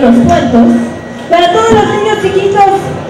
porque ya vi unos cuantos, para todos los niños chiquitos.